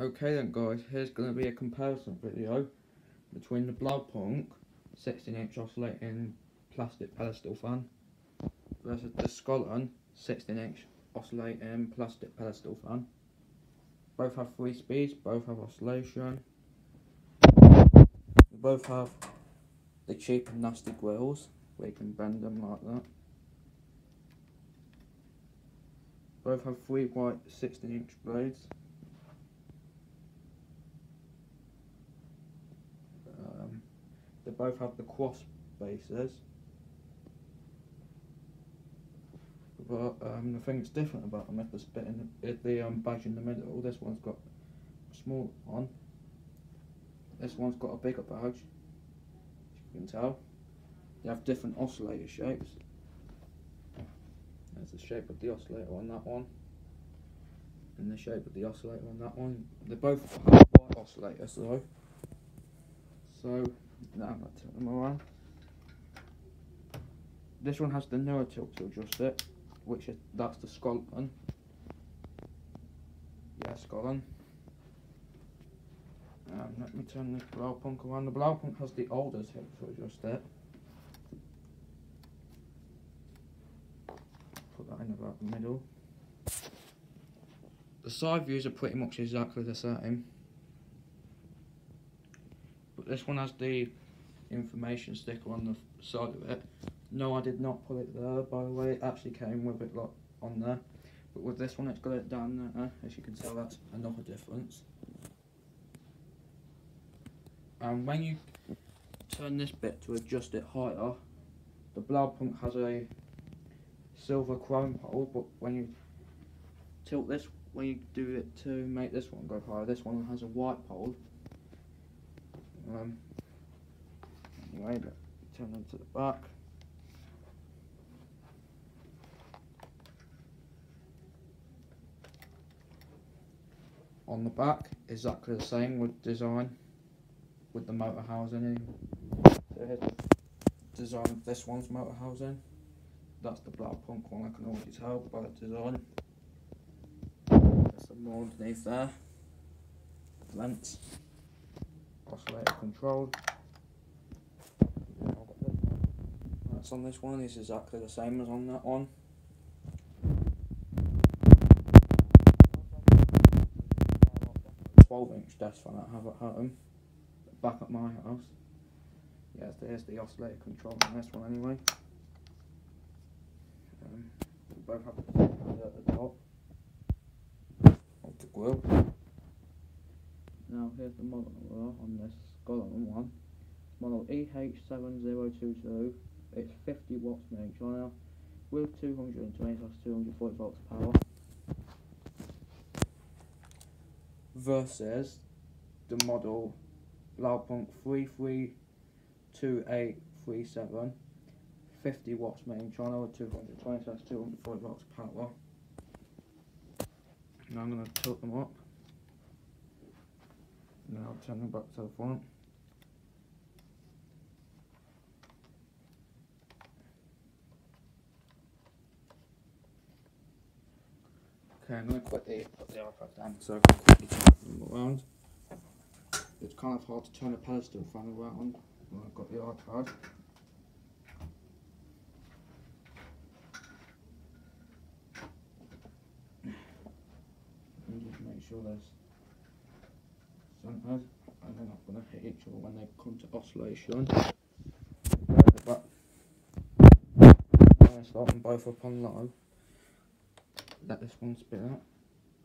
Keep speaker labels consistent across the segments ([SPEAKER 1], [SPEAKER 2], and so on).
[SPEAKER 1] Okay then guys, here's going to be a comparison video between the Blaupunkt 16 inch oscillating plastic pedestal fan versus the Schallen 16 inch oscillating plastic pedestal fan. Both have three speeds, both have oscillation. They both have the cheap and nasty grills where you can bend them like that. Both have three white 16 inch blades. Um, they both have the cross bases. But um, the thing that's different about them is the spit in the, the um, badge in the middle. This one's got a small one. This one's got a bigger badge. As you can tell. They have different oscillator shapes. There's the shape of the oscillator on that one. And the shape of the oscillator on that one. They both have white oscillators though. So now I'm to tilt them around. This one has the newer tilt to adjust it, which is that's the Schallen. Yeah, Schallen. Um, let me turn the Blaupunkt around. The Blaupunkt has the older tilt to adjust it. Put that in about the middle. The side views are pretty much exactly the same. This one has the information sticker on the side of it. No, I did not put it there, by the way. It actually came with it on there. But with this one, it's got it down there. As you can tell, that's another difference. And when you turn this bit to adjust it higher, the Blaupunkt has a silver chrome hole, but when you tilt this, when you do it to make this one go higher, this one has a white pole. Um, anyway, turn them to the back. On the back, exactly the same with design, with the motor housing. So here's the design of this one's motor housing. That's the Blaupunkt one, I can already tell by the design. There's some more underneath there. Vents. Oscillator control. That's on this one, is exactly the same as on that one. Twelve inch desk fan I have at home. Back at my house. Yes, there's the oscillator control on this one anyway. Um, we both have the same at the top of the grill. Now here's the model number on this Schallen one. Model EH7022. It's 50 watts main channel with 220 plus 240 volts power. Versus the model Blaupunkt 332837. 50 watts main channel with 220 plus 240 volts power. Now I'm going to tilt them up. Now I'll turn them back to the front. Okay, I'm going to quickly put the iPad down so I can quickly turn them around. It's kind of hard to turn a pedestal fan around when I've got the iPad. And just make sure there's and they're not going to hit each other when they come to oscillation. But I'm start them both up on low. Let this one spin out.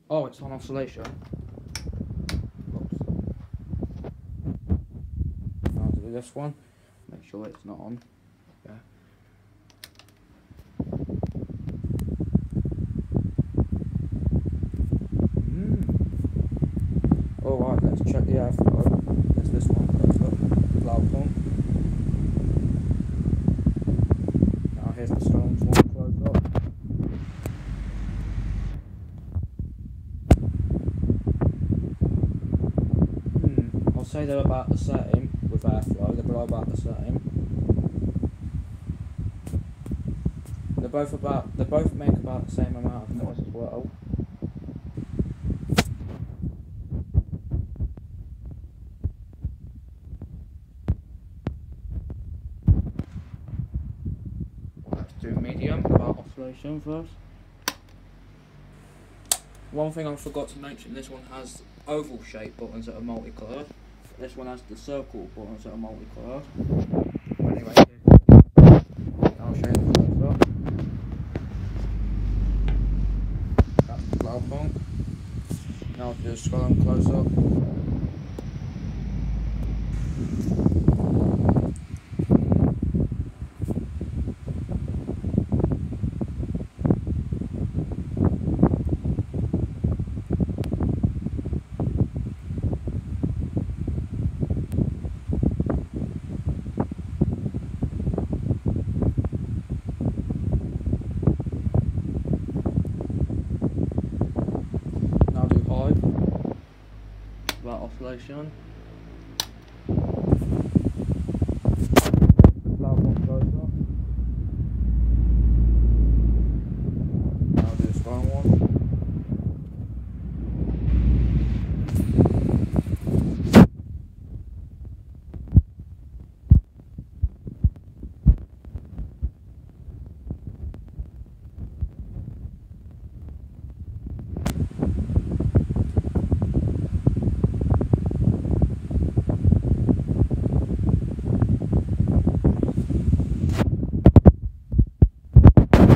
[SPEAKER 1] Oh, it's on oscillation. Oops. Now do this one. Make sure it's not on. say they're about the same with airflow, they're both about the same. They're both about they both make about the same amount of noise as well. Let's do medium about oscillation first. One thing I forgot to mention, this one has oval shape buttons that are multicoloured. This one has the circle buttons that are multicoloured. Anyway, I'll show you close up. That's the Blaupunkt. Now just scroll them close up. Now do high. Without oscillation one close up. Now do the strong one.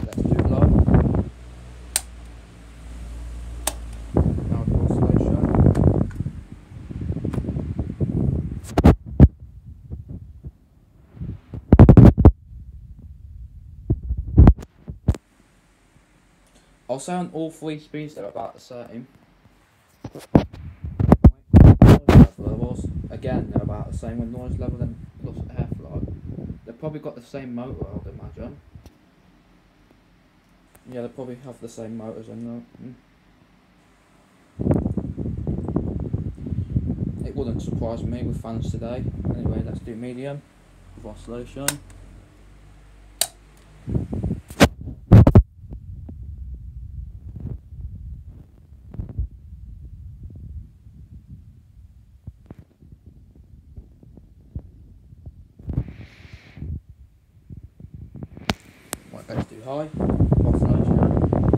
[SPEAKER 1] Let's do low. Now do oscillation. Say on all three speeds they're about the same. Again, they're about the same with noise level and plus airflow. They've probably got the same motor, I'd imagine. Yeah, they probably have the same motors in them. Hmm. It wouldn't surprise me with fans today. Anyway, let's do medium with oscillation. Right, let's do high. Oscillation.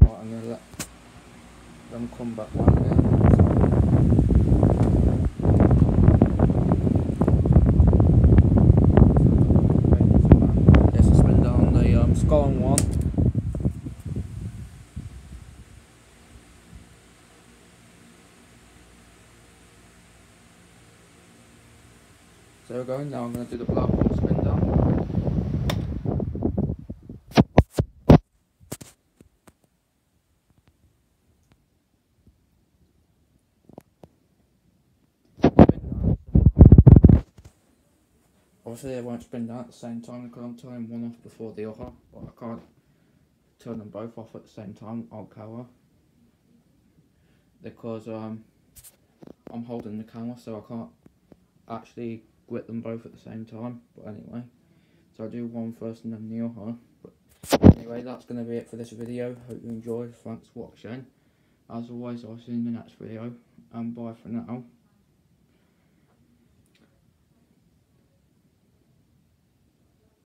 [SPEAKER 1] Right, I'm gonna let them come back one again. Yes, spin down the um, Scorn one. So we're going now. I'm going to do the black spin down. Obviously, they won't spin down at the same time because I'm turning one off before the other, but I can't turn them both off at the same time on camera because um, I'm holding the camera, so I can't actually grip them both at the same time. But anyway, so I do one first and then the other. But anyway, that's going to be it for this video. Hope you enjoyed. Thanks for watching. As always, I'll see you in the next video, and bye for now.